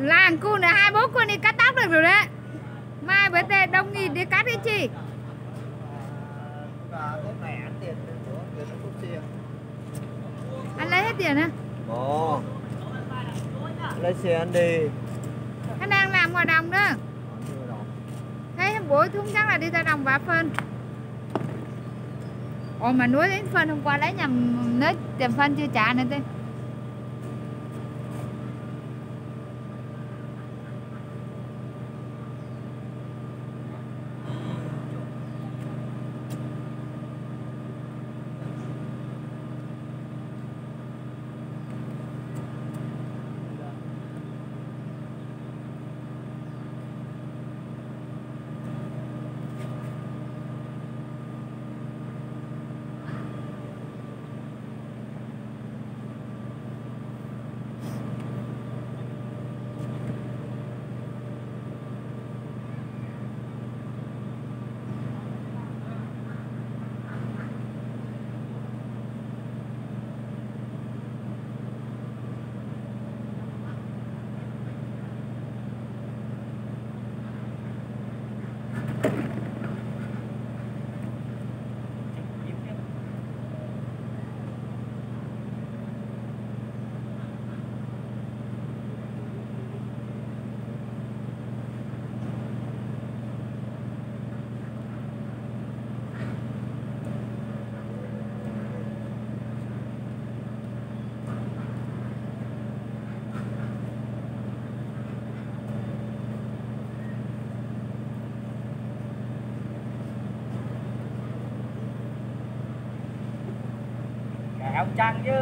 làng cu này hai bố con đi cắt tóc được rồi đấy. Mai bữa tê đông nghỉ đi cắt đi chị. Anh lấy hết tiền á? Ồ lấy xe ăn đi. Anh đang làm ngoài đồng đó. Thấy bố thúng chắc là đi ra đồng vả phân. Ồ mà nuôi đến phân hôm qua lấy nhầm nết tiền phân chưa trả nữa thế kẹo chăng chứ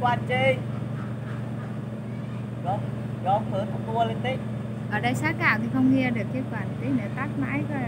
quan chi. Gom gom mượn thằng tua lên tí. Ở đây sát cạo thì không nghe được chứ còn tí nữa tắt máy coi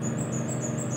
なるほど。